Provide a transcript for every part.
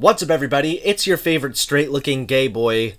What's up, everybody? It's your favorite straight looking gay boy,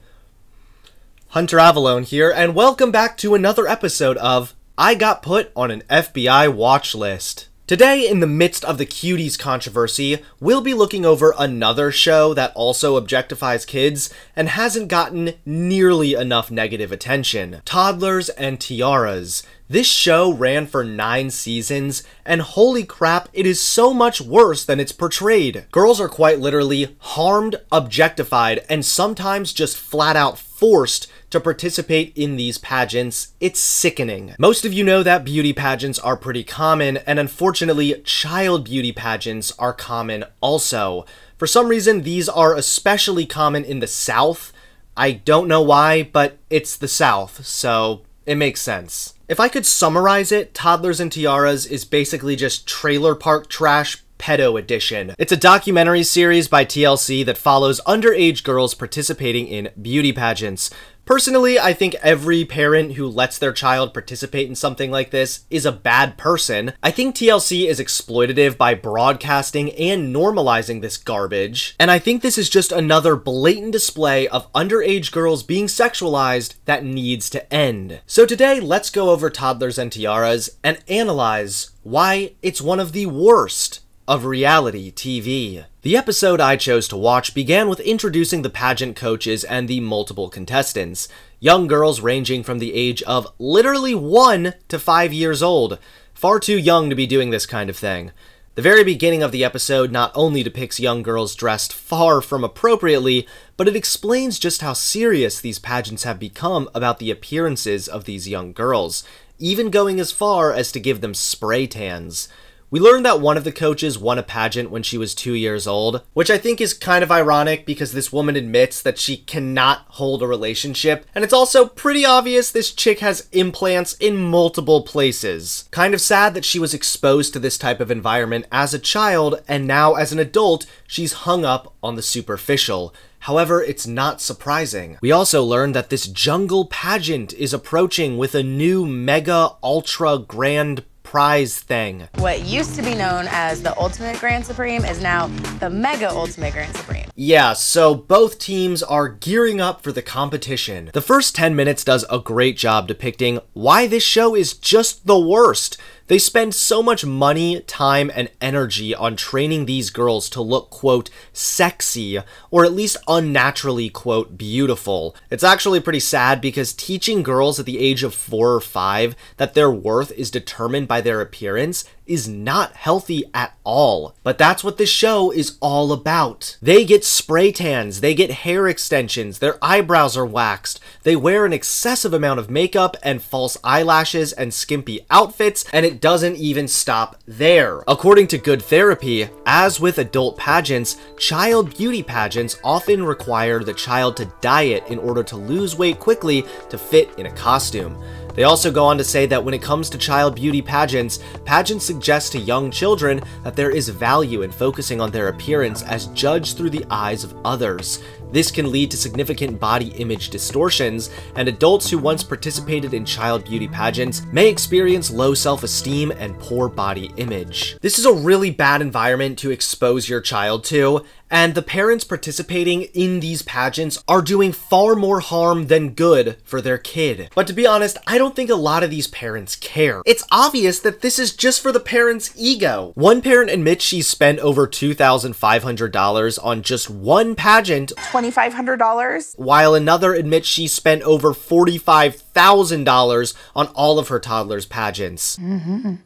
Hunter Avallone here, and welcome back to another episode of I Got Put on an FBI Watch List. Today, in the midst of the cuties controversy, we'll be looking over another show that also objectifies kids and hasn't gotten nearly enough negative attention Toddlers and Tiaras. This show ran for nine seasons, and holy crap, it is so much worse than it's portrayed. Girls are quite literally harmed, objectified, and sometimes just flat out forced to participate in these pageants. It's sickening. Most of you know that beauty pageants are pretty common, and unfortunately, child beauty pageants are common also. For some reason, these are especially common in the South. I don't know why, but it's the South, so it makes sense. If I could summarize it, Toddlers and Tiaras is basically just trailer park trash Pedo Edition. It's a documentary series by TLC that follows underage girls participating in beauty pageants. Personally, I think every parent who lets their child participate in something like this is a bad person. I think TLC is exploitative by broadcasting and normalizing this garbage, and I think this is just another blatant display of underage girls being sexualized that needs to end. So today, let's go over Toddlers and Tiaras and analyze why it's one of the worst of reality TV. The episode I chose to watch began with introducing the pageant coaches and the multiple contestants, young girls ranging from the age of literally 1 to 5 years old, far too young to be doing this kind of thing. The very beginning of the episode not only depicts young girls dressed far from appropriately, but it explains just how serious these pageants have become about the appearances of these young girls, even going as far as to give them spray tans. We learned that one of the coaches won a pageant when she was two years old, which I think is kind of ironic because this woman admits that she cannot hold a relationship, and it's also pretty obvious this chick has implants in multiple places. Kind of sad that she was exposed to this type of environment as a child, and now as an adult, she's hung up on the superficial. However, it's not surprising. We also learned that this jungle pageant is approaching with a new mega ultra grand prize thing. What used to be known as the Ultimate Grand Supreme is now the Mega Ultimate Grand Supreme. Yeah, so both teams are gearing up for the competition. The first 10 minutes does a great job depicting why this show is just the worst. They spend so much money, time, and energy on training these girls to look, quote, sexy, or at least unnaturally, quote, beautiful. It's actually pretty sad because teaching girls at the age of four or five that their worth is determined by their appearance is not healthy at all. But that's what this show is all about. They get spray tans, they get hair extensions, their eyebrows are waxed, they wear an excessive amount of makeup and false eyelashes and skimpy outfits, and it doesn't even stop there. According to Good Therapy, as with adult pageants, child beauty pageants often require the child to diet in order to lose weight quickly to fit in a costume. They also go on to say that when it comes to child beauty pageants, pageants suggest to young children that there is value in focusing on their appearance as judged through the eyes of others. This can lead to significant body image distortions, and adults who once participated in child beauty pageants may experience low self-esteem and poor body image. This is a really bad environment to expose your child to, and the parents participating in these pageants are doing far more harm than good for their kid. But to be honest, I don't think a lot of these parents care. It's obvious that this is just for the parent's ego. One parent admits she spent over $2,500 on just one pageant $2,500. while another admits she spent over $45,000 on all of her toddler's pageants. Mm -hmm.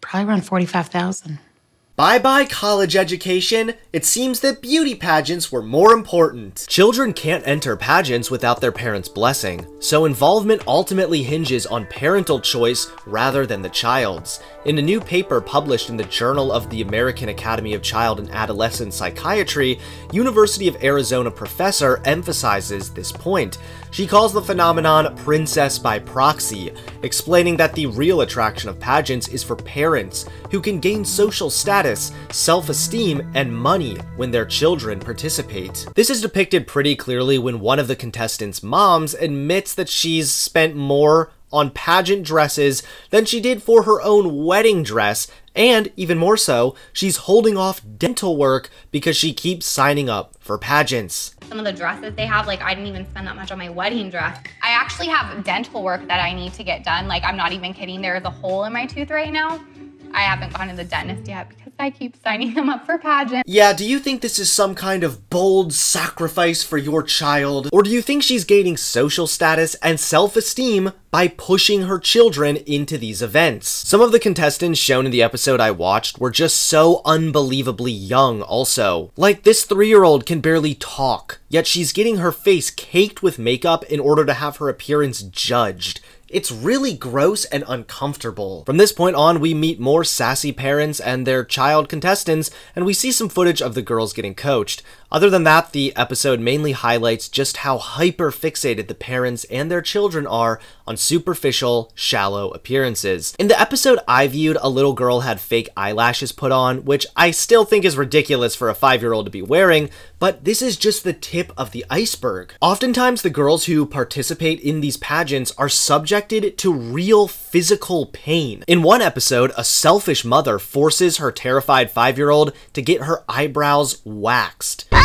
Probably around 45000 Bye bye college education. It seems that beauty pageants were more important. Children can't enter pageants without their parents' blessing, so involvement ultimately hinges on parental choice rather than the child's. In a new paper published in the Journal of the American Academy of Child and Adolescent Psychiatry, University of Arizona professor emphasizes this point. She calls the phenomenon princess by proxy, explaining that the real attraction of pageants is for parents who can gain social status, self-esteem, and money when their children participate. This is depicted pretty clearly when one of the contestants' moms admits that she's spent more on pageant dresses than she did for her own wedding dress, and even more so, she's holding off dental work because she keeps signing up for pageants. Some of the dresses they have, like I didn't even spend that much on my wedding dress. I actually have dental work that I need to get done. Like I'm not even kidding. There is a hole in my tooth right now. I haven't gone to the dentist yet because I keep signing them up for pageants. Yeah, do you think this is some kind of bold sacrifice for your child? Or do you think she's gaining social status and self esteem by pushing her children into these events? Some of the contestants shown in the episode I watched were just so unbelievably young, also. Like, this three year old can barely talk, yet she's getting her face caked with makeup in order to have her appearance judged. It's really gross and uncomfortable. From this point on, we meet more sassy parents and their child contestants, and we see some footage of the girls getting coached. Other than that, the episode mainly highlights just how hyper fixated the parents and their children are on superficial, shallow appearances. In the episode I viewed, a little girl had fake eyelashes put on, which I still think is ridiculous for a five year old to be wearing, but this is just the tip of the iceberg. Oftentimes, the girls who participate in these pageants are subjected to real physical pain. In one episode, a selfish mother forces her terrified five year old to get her eyebrows waxed. Ah!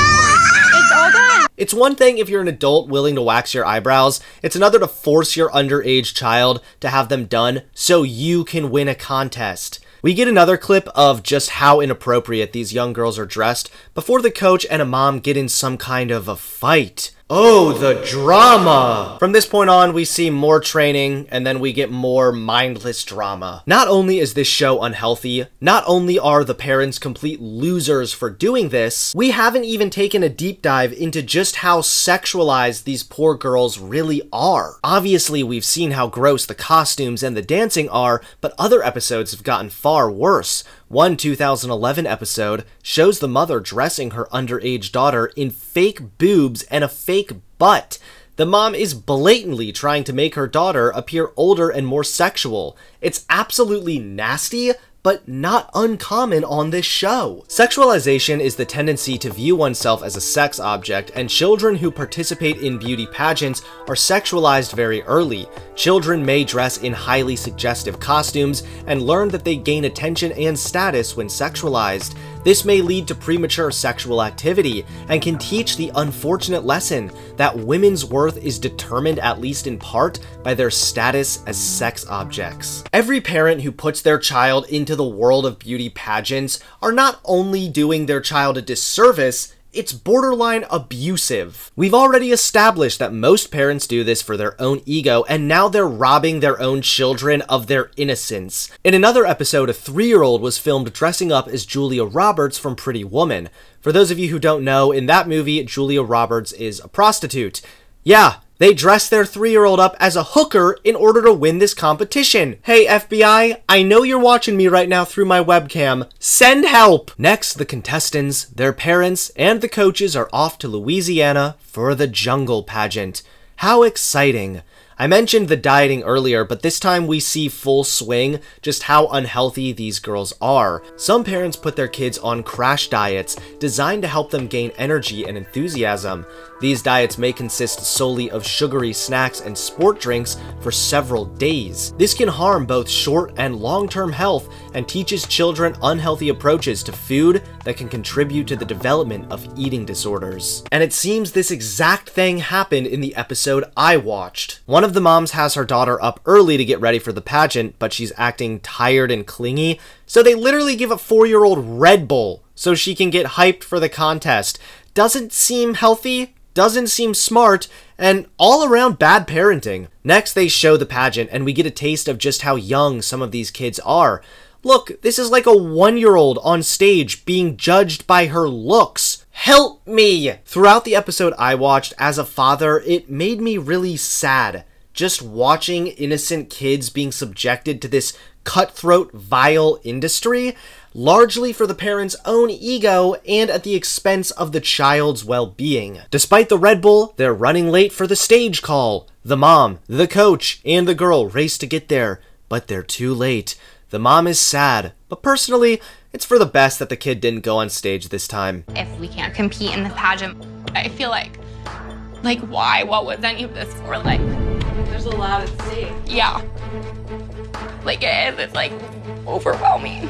It's all done. It's one thing if you're an adult willing to wax your eyebrows, it's another to force your underage child to have them done so you can win a contest. We get another clip of just how inappropriate these young girls are dressed before the coach and a mom get in some kind of a fight. Oh, the drama! From this point on, we see more training, and then we get more mindless drama. Not only is this show unhealthy, not only are the parents complete losers for doing this, we haven't even taken a deep dive into just how sexualized these poor girls really are. Obviously, we've seen how gross the costumes and the dancing are, but other episodes have gotten far worse. One 2011 episode shows the mother dressing her underage daughter in fake boobs and a fake butt. The mom is blatantly trying to make her daughter appear older and more sexual. It's absolutely nasty, but not uncommon on this show. Sexualization is the tendency to view oneself as a sex object, and children who participate in beauty pageants are sexualized very early. Children may dress in highly suggestive costumes and learn that they gain attention and status when sexualized. This may lead to premature sexual activity and can teach the unfortunate lesson that women's worth is determined at least in part by their status as sex objects. Every parent who puts their child into the world of beauty pageants are not only doing their child a disservice, it's borderline abusive. We've already established that most parents do this for their own ego, and now they're robbing their own children of their innocence. In another episode, a three year old was filmed dressing up as Julia Roberts from Pretty Woman. For those of you who don't know, in that movie, Julia Roberts is a prostitute. Yeah, they dressed their three year old up as a hooker in order to win this competition. Hey, FBI, I know you're watching me right now through my webcam. Send help! Next, the contestants, their parents, and the coaches are off to Louisiana for the jungle pageant. How exciting! I mentioned the dieting earlier, but this time we see full swing just how unhealthy these girls are. Some parents put their kids on crash diets designed to help them gain energy and enthusiasm. These diets may consist solely of sugary snacks and sport drinks for several days. This can harm both short and long-term health and teaches children unhealthy approaches to food that can contribute to the development of eating disorders. And it seems this exact thing happened in the episode I watched. One of the moms has her daughter up early to get ready for the pageant, but she's acting tired and clingy, so they literally give a four-year-old Red Bull so she can get hyped for the contest. Doesn't seem healthy, doesn't seem smart, and all around bad parenting. Next, they show the pageant, and we get a taste of just how young some of these kids are. Look, this is like a one year old on stage being judged by her looks. Help me! Throughout the episode I watched as a father, it made me really sad. Just watching innocent kids being subjected to this cutthroat, vile industry, largely for the parents' own ego and at the expense of the child's well being. Despite the Red Bull, they're running late for the stage call. The mom, the coach, and the girl race to get there, but they're too late. The mom is sad, but personally, it's for the best that the kid didn't go on stage this time. If we can't compete in the pageant, I feel like, like why? What was any of this for? Like, There's a lot at stake. Yeah. Like it's like overwhelming.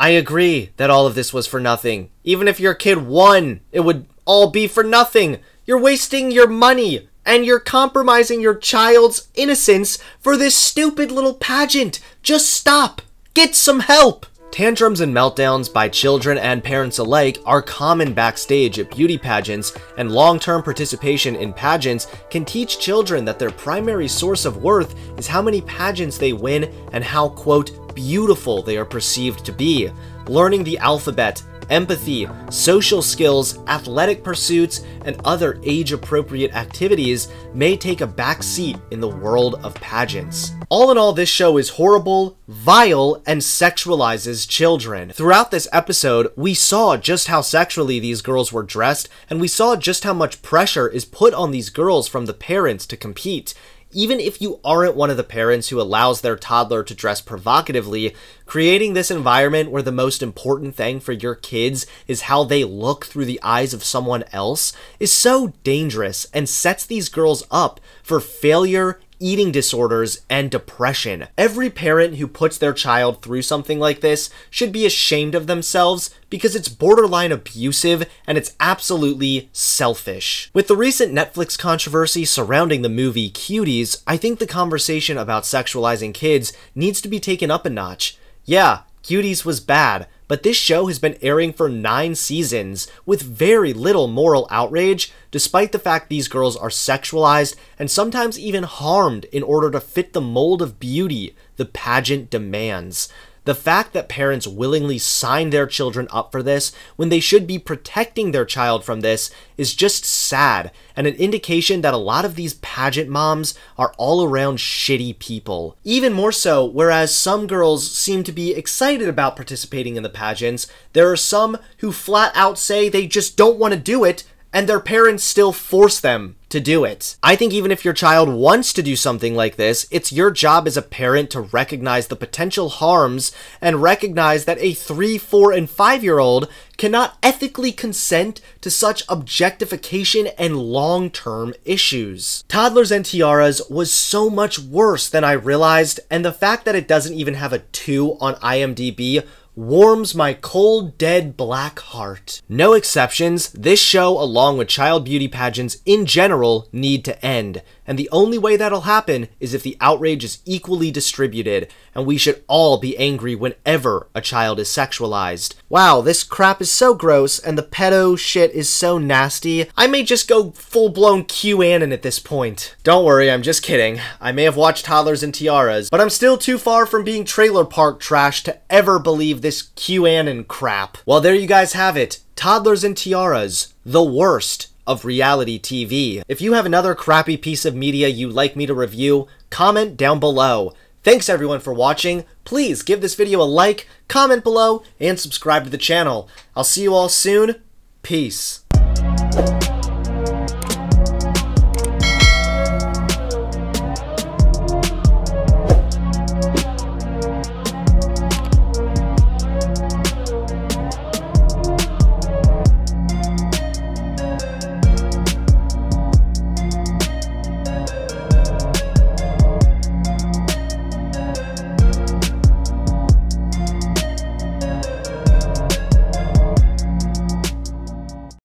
I agree that all of this was for nothing. Even if your kid won, it would all be for nothing. You're wasting your money and you're compromising your child's innocence for this stupid little pageant. Just stop. Get some help. Tantrums and meltdowns by children and parents alike are common backstage at beauty pageants, and long term participation in pageants can teach children that their primary source of worth is how many pageants they win and how, quote, beautiful they are perceived to be. Learning the alphabet, empathy, social skills, athletic pursuits, and other age appropriate activities may take a back seat in the world of pageants. All in all, this show is horrible, vile, and sexualizes children. Throughout this episode, we saw just how sexually these girls were dressed, and we saw just how much pressure is put on these girls from the parents to compete even if you aren't one of the parents who allows their toddler to dress provocatively, creating this environment where the most important thing for your kids is how they look through the eyes of someone else is so dangerous and sets these girls up for failure eating disorders, and depression. Every parent who puts their child through something like this should be ashamed of themselves because it's borderline abusive and it's absolutely selfish. With the recent Netflix controversy surrounding the movie Cuties, I think the conversation about sexualizing kids needs to be taken up a notch. Yeah, Cuties was bad, but this show has been airing for nine seasons with very little moral outrage, despite the fact these girls are sexualized and sometimes even harmed in order to fit the mold of beauty the pageant demands. The fact that parents willingly sign their children up for this when they should be protecting their child from this is just sad and an indication that a lot of these pageant moms are all around shitty people. Even more so, whereas some girls seem to be excited about participating in the pageants, there are some who flat out say they just don't want to do it and their parents still force them to do it. I think even if your child wants to do something like this, it's your job as a parent to recognize the potential harms and recognize that a 3, 4, and 5 year old cannot ethically consent to such objectification and long term issues. Toddlers and Tiaras was so much worse than I realized, and the fact that it doesn't even have a 2 on IMDb warms my cold, dead black heart. No exceptions, this show, along with child beauty pageants in general, need to end. And the only way that'll happen is if the outrage is equally distributed, and we should all be angry whenever a child is sexualized. Wow, this crap is so gross, and the pedo shit is so nasty, I may just go full blown QAnon at this point. Don't worry, I'm just kidding. I may have watched Toddlers and Tiaras, but I'm still too far from being trailer park trash to ever believe this QAnon crap. Well, there you guys have it. Toddlers and Tiaras, the worst of reality TV. If you have another crappy piece of media you'd like me to review, comment down below. Thanks everyone for watching. Please give this video a like, comment below, and subscribe to the channel. I'll see you all soon. Peace.